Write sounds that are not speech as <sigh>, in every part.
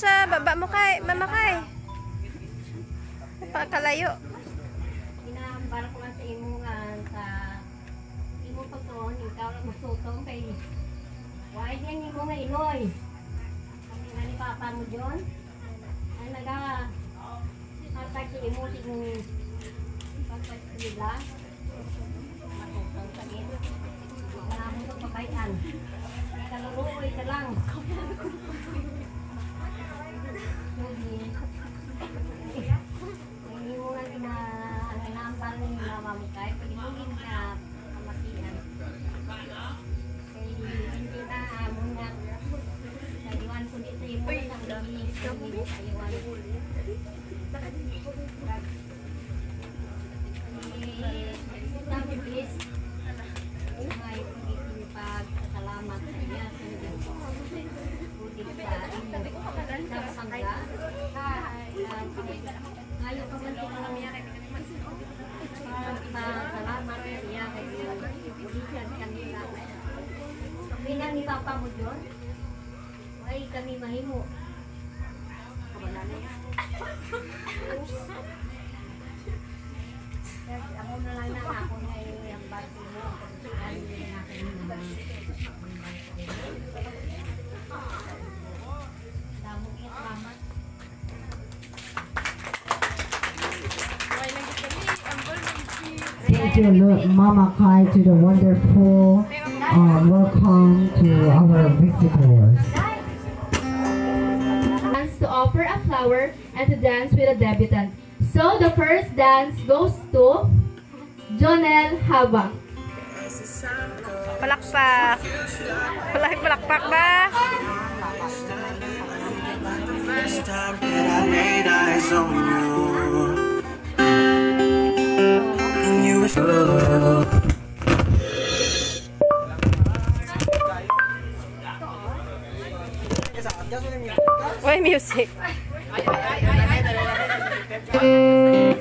sa baba mo kay, mama kay. Pakalayo. Inaambar ko sa imo nga sa imo pagtuon ikaw lang musutong kay Why din ni ko nga iloy? Kami nga ni papa mo diyon. Ay naga Pataki imo tigong pataki nila. Patutong sa ito. Wala mo ito pakayan. Kaluloy ka lang. Thank you. Thank you, Mama Kai, to the wonderful uh, welcome to our visitors. To offer a flower and to dance with a debutant. So the first dance goes to Jonel Haba. Palakpak. Palak palakpak ba? Why music? Ay, ay, ay.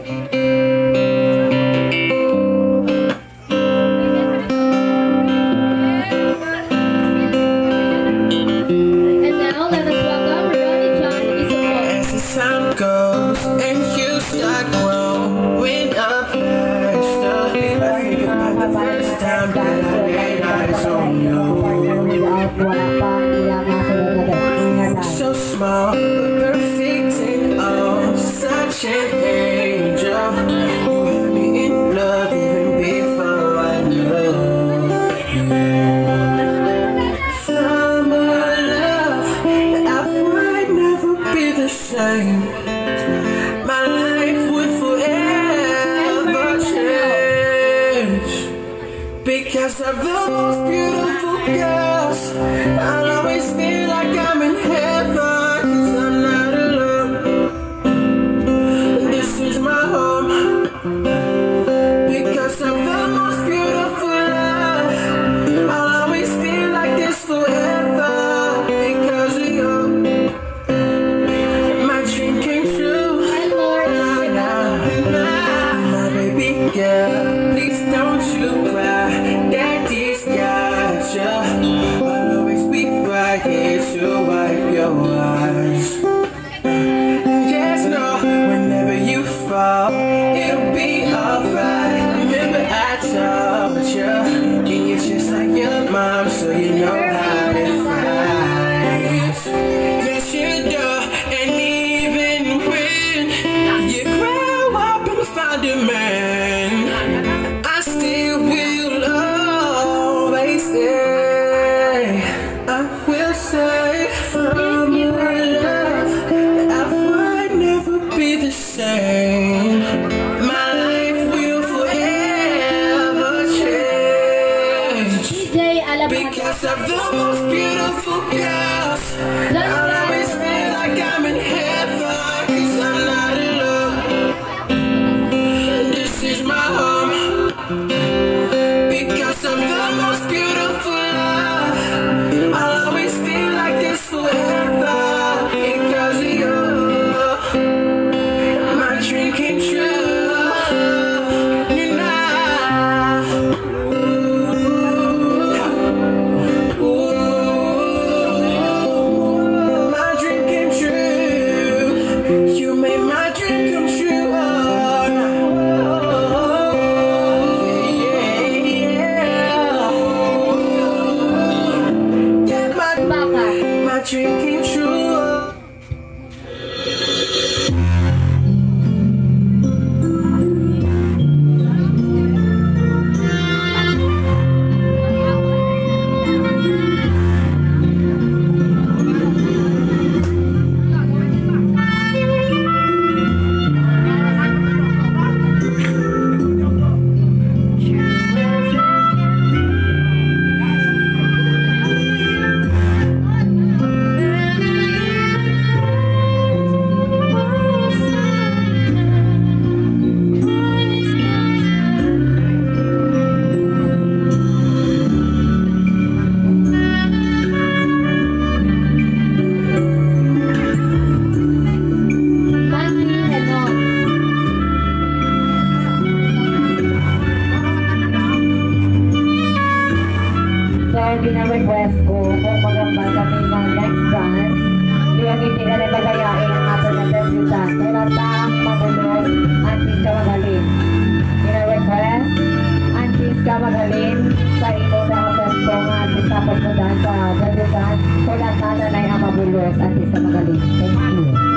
DJ Because I'm the most beautiful girl. I always feel like I'm in heaven. Cause I'm not alone. dyan sa Dalugan. Kailan sana na amabulos at isa magaling. Thank you.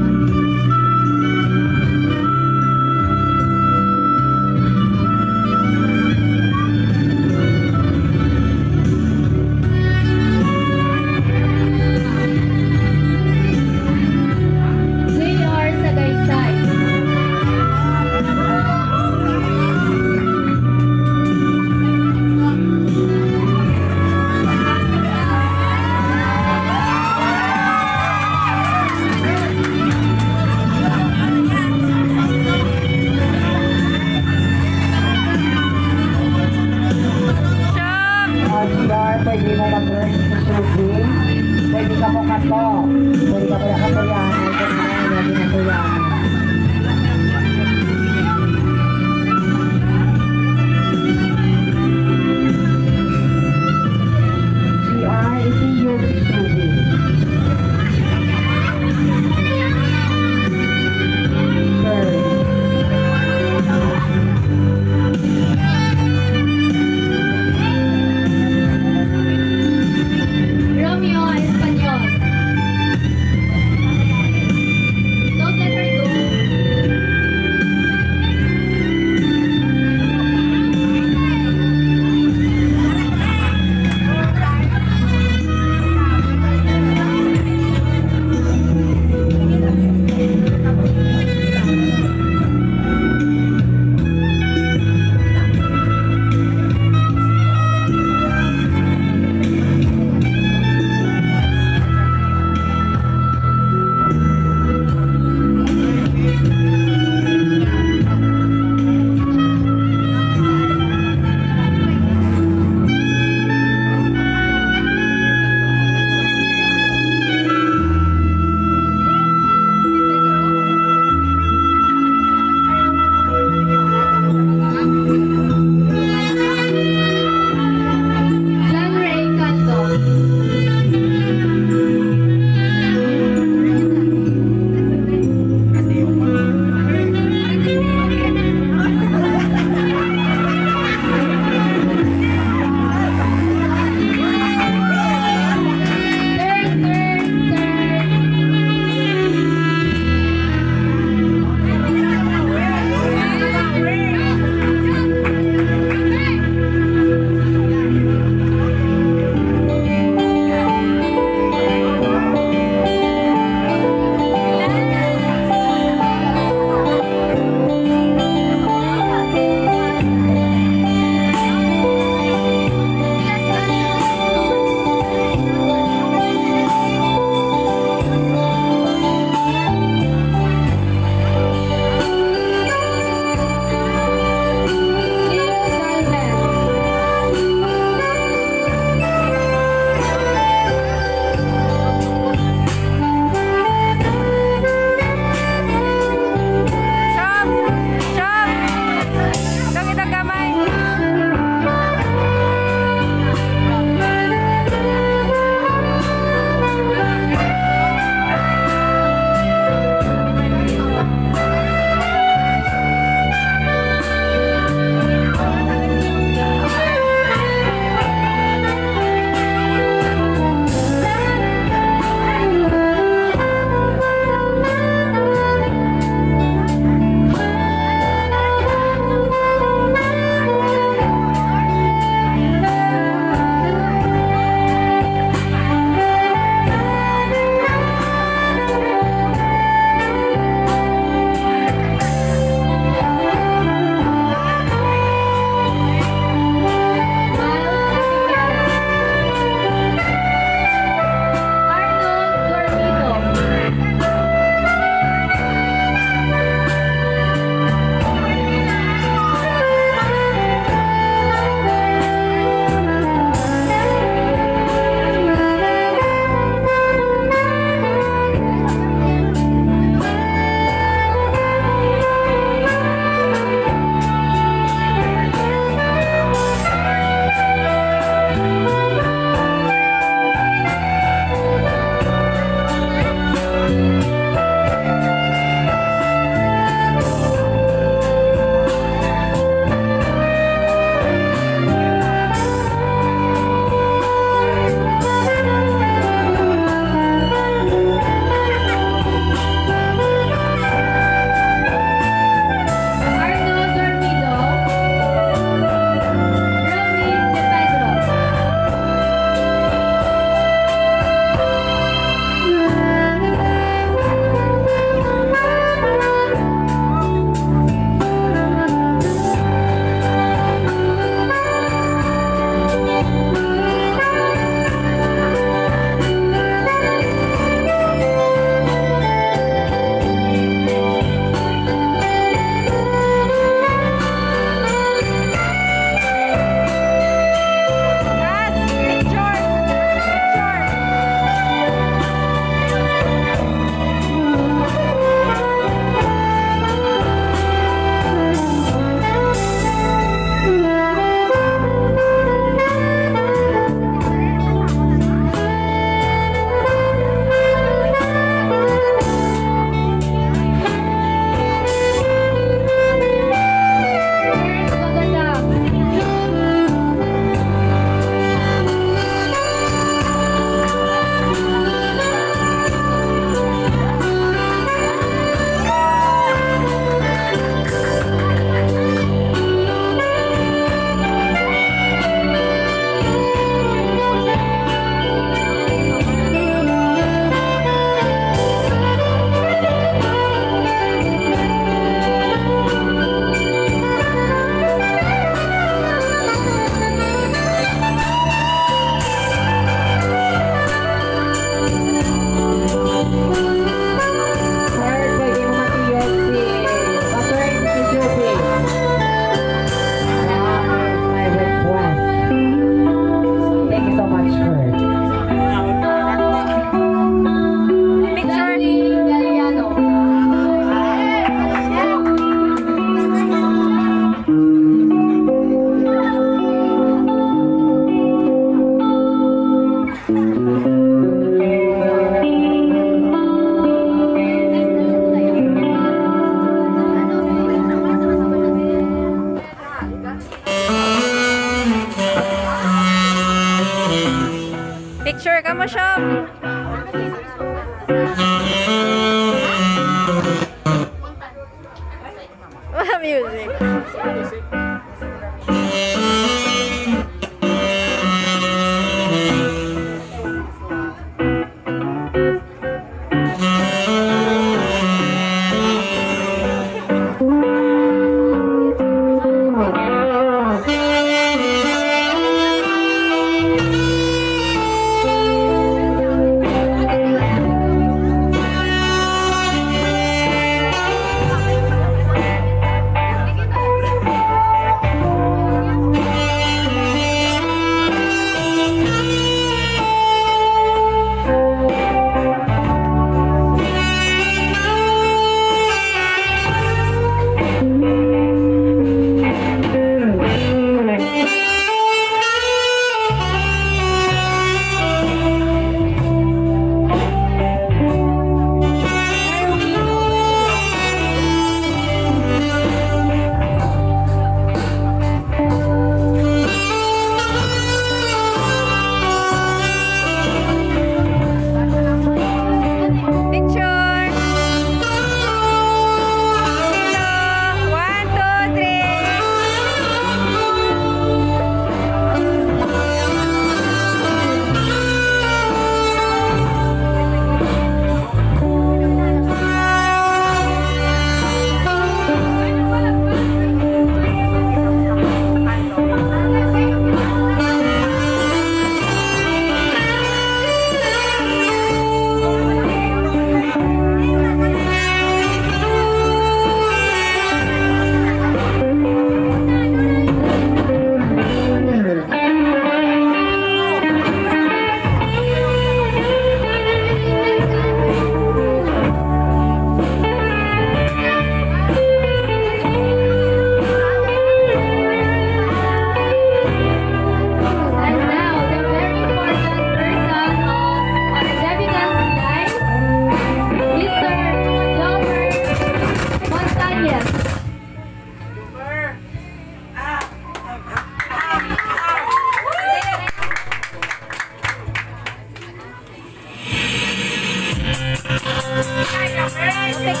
Picture.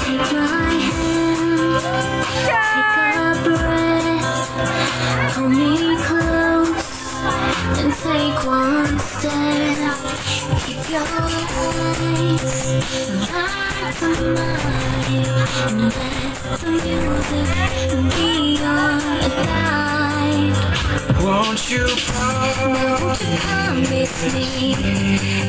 Take my hand, take a breath, pull me close, and take one step. Keep your eyes like the mine, and let the music be your guide. Won't you promise Promise me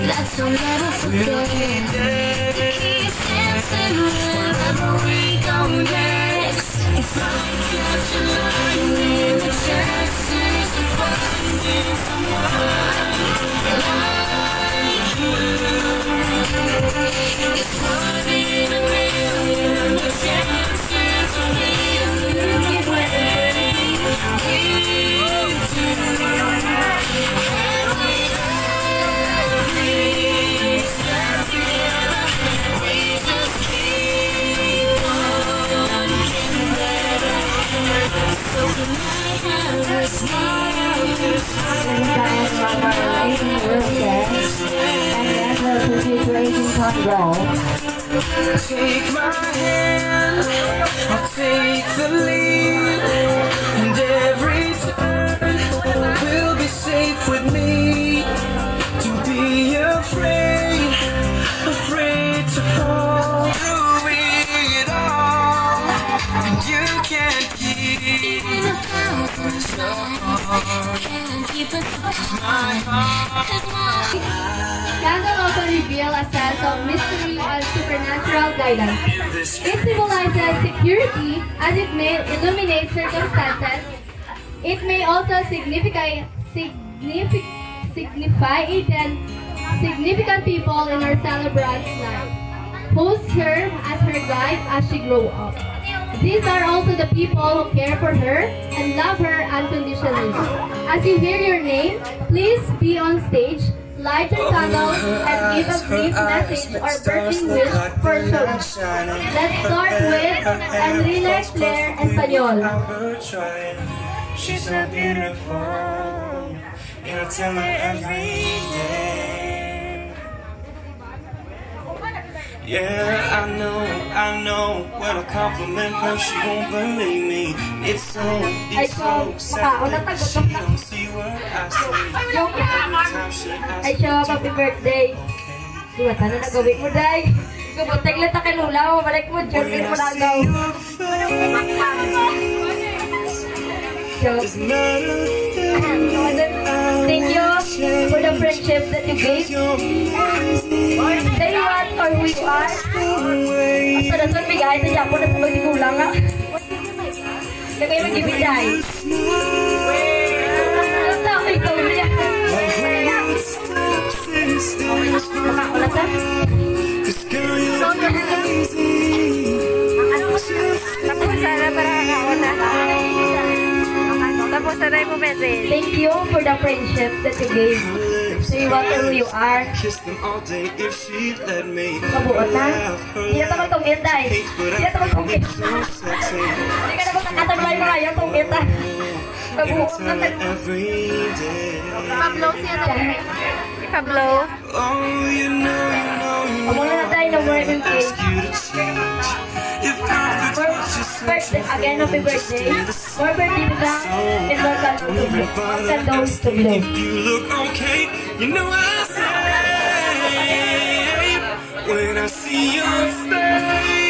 that you'll never forget to keep dancing wherever we go next. If I catch a line in the chances of finding someone like you, take my hand? I'll take the lead, and every turn will be safe with me. Don't be afraid, afraid to fall through it all. And you can't keep Even a thousand try can't keep us apart. 'Cause my Candle also reveal a sense of mystery and supernatural guidance. It symbolizes security as it may illuminate circumstances. It may also signify, signific, signify and significant people in our celebrant's life, who serve as her guide as she grows up. These are also the people who care for her and love her unconditionally. As you hear your name, please be on stage. Light your candles, and give a brief message or birthday wish for sure. Let's start with Enrile Claire Espanyol. She's so beautiful, and I tell her every day. Yeah, I know, I know. When I compliment her, she won't believe me. It's so, it's so, sad. tagot She na. don't see what I see. Every time she asks Ay, siya, happy birthday. Di ba, tayo na gawin mo, day? Gabutag lang ta kay Lula, mabalik mo, When mo lang daw. Thank you for the friendship that you gave. Say what or you are. Basta na son, bigay sa Japo na sa magtikulang ha. Kaya kayo mag-ibigay. Basta, ikaw niya. Nakaulat ka? Sana yung message. Thank you for the friendship that you gave. Say what who you are. Kiss them all day if she let me. Mabuot na. Hindi na ito magtungkit, day. Hindi na ito magtungkit. So sexy. Hindi ka na magkakatagbay mo ngayon, tungkit ha. Mabuot na. Day. Pablo. Oh, you know, you know, you Amo na na tayo ng more than birthday, again, happy birthday. More birthday ka, and more candles to candles to blow. If you look okay, you know I say when I see your face.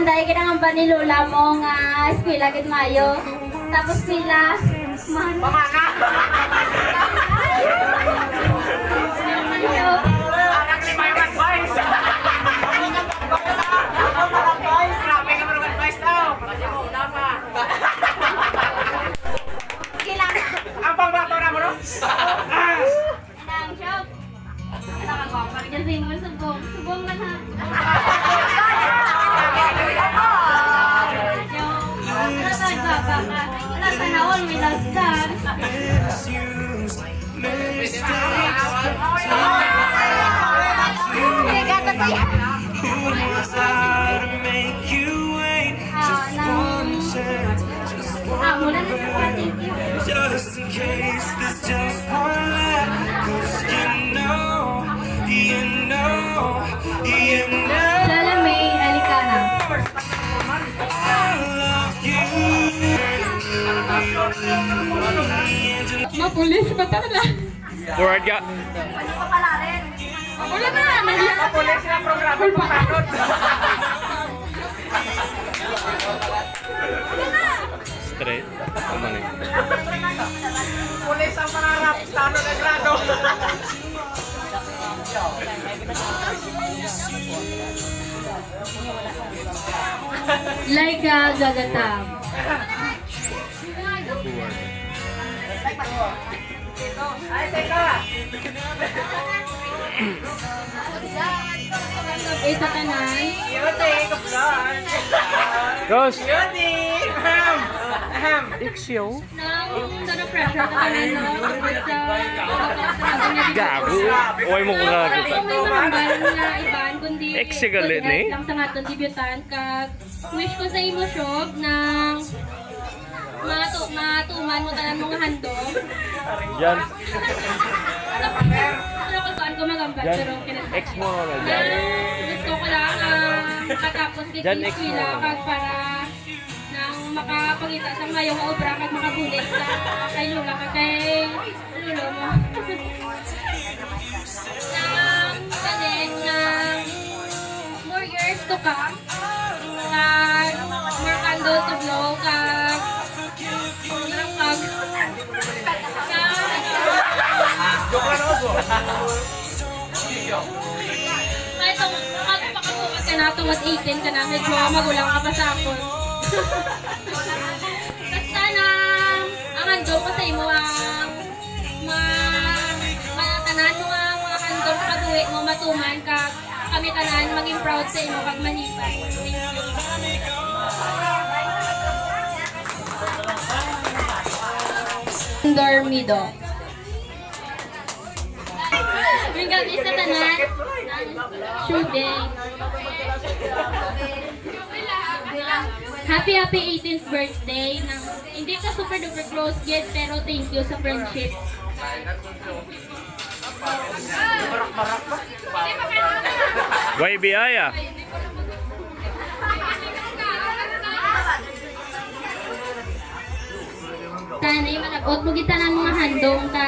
Tandai kita ng ba ni Lola mo nga eskwela gid mayo. Tapos sila Pamana. Kasi <laughs> Just in case there's just one left. Cause you know, you know, you know Lala May love you. Mapulis ba talaga? Forward ka. Wala na naman. Mapulis na programa. Straight. Tama na yun. Laika Gagatam. A sa tanan. Ghost! Ahem! Ahem! Iksyo? Nang sana pressure ka tanan no. Sa Gago! Uy mo ko Pero gago. kung may manambalan nga iban, kundi Exe galit ni? lang sa atong debutant kag wish ko sa imo syog ng matu matuman mo tanan mga handog. Yan. Pero kung saan ko pero kinasa. Ex mo na dyan. gusto ko lang ah, makatapos kay Dyan, ex mo. Sila kag para nang makapagita sa ngayong obra kag makabulit sa kay Lula kag kay Lulo mo. Nang galing ng more years to come. Kag more candle to blow kag kag Kahit ang makapakabukas ka na tungod 18 ka na, medyo magulang ka pa sa ako. Basta na, ang handog ko sa imo ang ma, matanan mo ang mga handog pag-uwi mo matuman ka kami tanan maging proud sa imo pag manipay. Thank you. Dormido. Gabi sa tanan, shooting. Happy happy 18th birthday ng hindi ka super duper close yet pero thank you sa friendship. YBI ah. Tanay malabot mo kita ng mga handong ka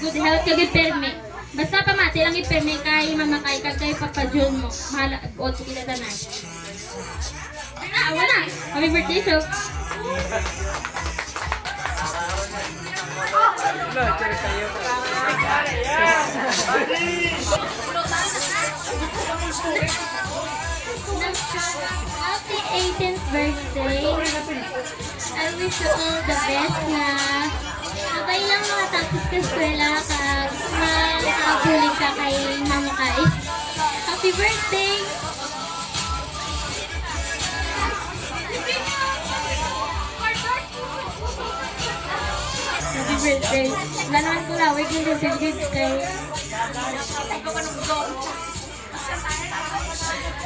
good health kag iperme. Basta pamati lang iperme kay mamakay kag kay Papa John mo. Mahala ot mo kita tanan. Ah, wala. Happy birthday, so. Happy 18th birthday. I wish you all the best na sabay lang makatapos ka eskwela kag makabulig ka kay mama kay. Happy birthday! Happy birthday. Wala naman ko lawig yung resignate kay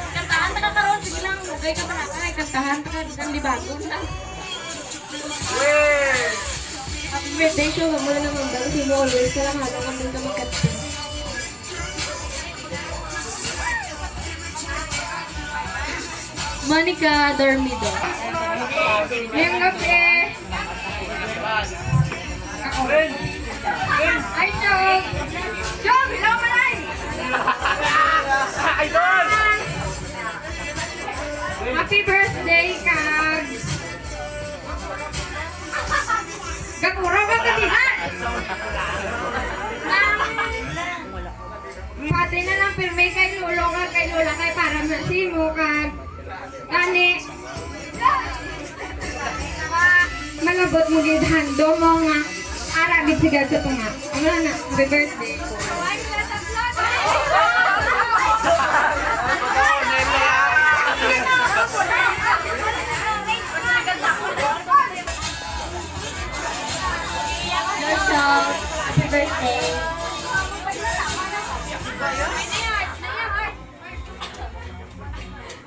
Kantahan pa ka karon sige lang lugay ka pa na kay kantahan ka ang libagon na. Happy birthday show mo na naman daw si mo always ka lang halo kami kami katte. Monica Dormido. Ngayong gabi. Ako. Ay, Chog! Chog! Hello, Malay! Happy birthday, Kag! Gakura ka katihan! Pati na lang pirme kay Lulo ka kay Lola kay para masimo kag kani malabot mo gid hando mo nga ara gid sigad sa tunga. Ano na, happy birthday. Joshua, happy birthday.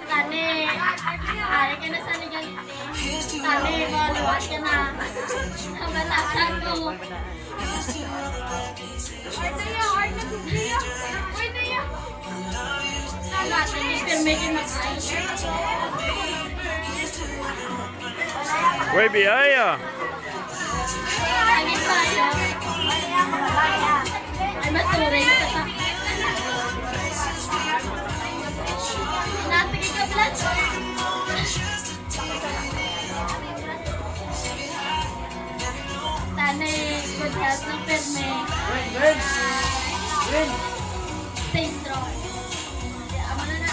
Tane, ari ka na sa niyan. Tane, maluwat ka na. Ang batasan ko. Ay, tayo, ay, tayo. Ay, tayo. Tama, tayo, pirme ka na YBI ah. Ay, tayo. Ay, maturing ka ta. Napigil ka, Vlad? Tane, good health ng perme. Stay strong. Amo na na,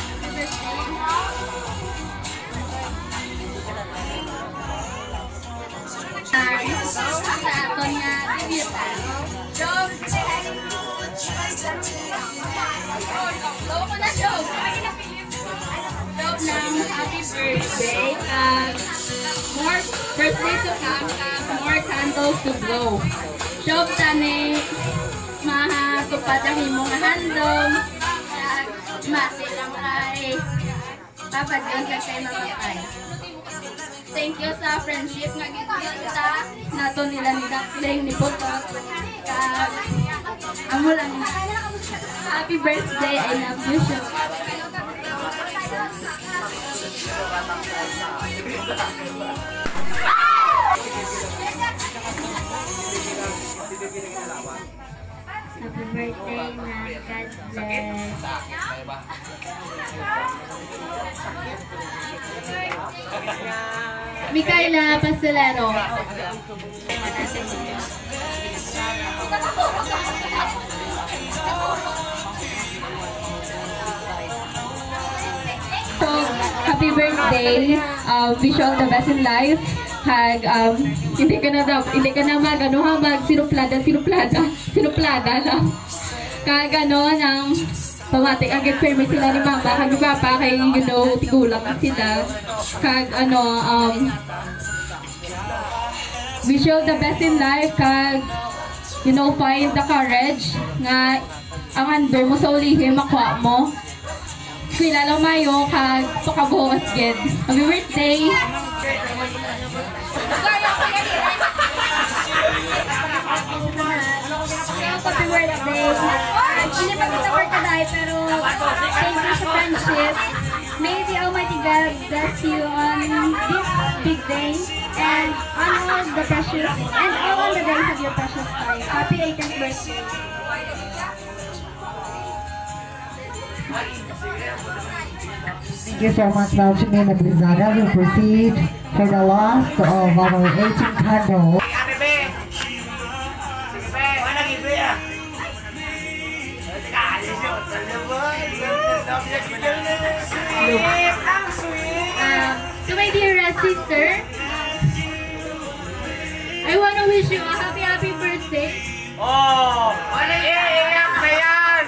birthday. Um, more birthday to come, um, more candles to blow. Joke tani, mahatupad ang imong handom. Kag, Mati lang kay Papa John kag kay Mama Kai. Thank you sa friendship nga gigita nato nila ni Dakling ni Putot. Kag amo lang Happy birthday, I love you so. Happy birthday na God bless. Micaela Pastelero. So, happy birthday. Um, wish you all the best in life. Kag, um, hindi ka na daw, hindi ka na mag, ano ha, mag sinuplada, sinuplada, <laughs> sinuplada lang. Kag, ano, ng pamatik agad permit sila ni mama, kag ni papa, kay, you know, tigulang sila. Kag, ano, um, you all the best in life, kag, you know, find the courage nga ang hando mo sa ulihin, makuha mo. Kilala mayo kag pakabuhat gid. Happy birthday! Happy birthday. Hindi pa kita work today, pero thank you sa friendship. May the Almighty God bless you on this big day and on all the precious and all on the days of your precious life. Happy 18th birthday. Thank you so much, Ma'am Shimena Blizaga. We proceed for the last of our 18 candles. Um, to my dearest sister, I wanna wish you a happy happy birthday. Oh! Iiyak na yan!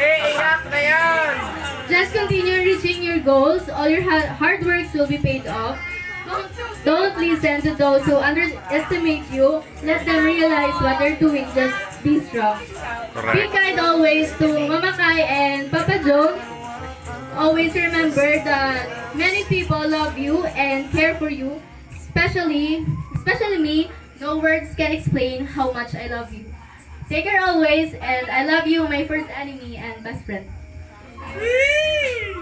Iiyak na yan! Just continue reaching your goals. All your ha- hard works will be paid off. Don't, listen to those who underestimate you. Let them realize what they're doing. Just be strong. Be kind always to Mama Kai and Papa Joe. Always remember that many people love you and care for you. Especially, especially me. No words can explain how much I love you. Take care always, and I love you, my first enemy and best friend. Whee!